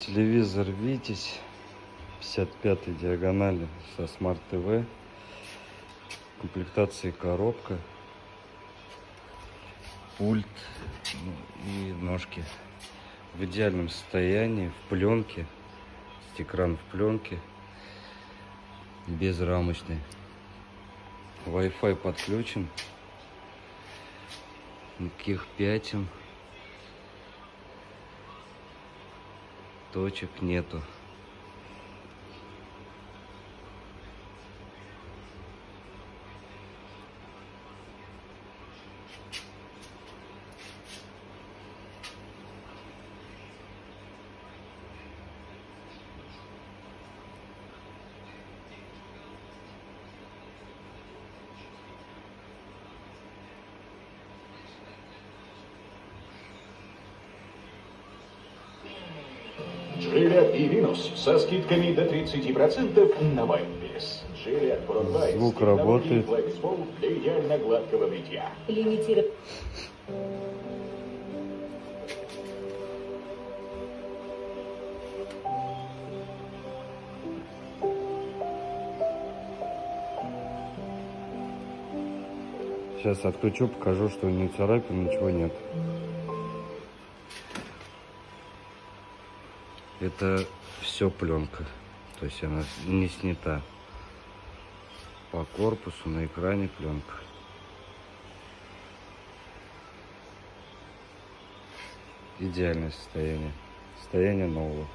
Телевизор Витязь 55 диагонали со Smart TV. Комплектации коробка, пульт ну, и ножки в идеальном состоянии, в пленке. Экран в пленке, безрамочный. Wi-Fi подключен. Никаких пятен. Точек нету. Жилет и Винус со скидками до 30% на Вайлдберрис. Жилет Бродвайс. Звук работает. для идеально гладкого бритья. Лимитирован. Сейчас отключу, покажу, что не царапин, ничего нет. Это все пленка. То есть она не снята. По корпусу на экране пленка. Идеальное состояние. Состояние нового.